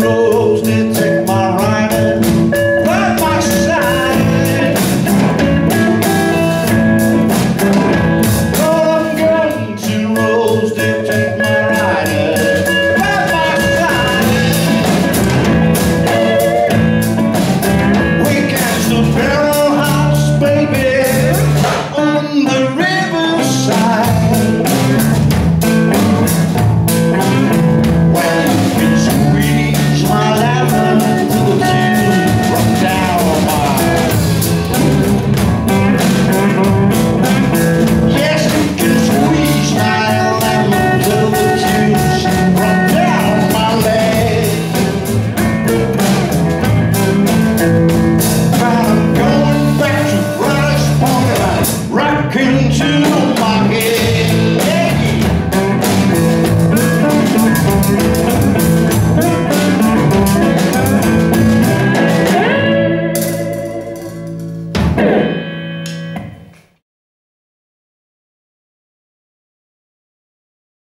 No.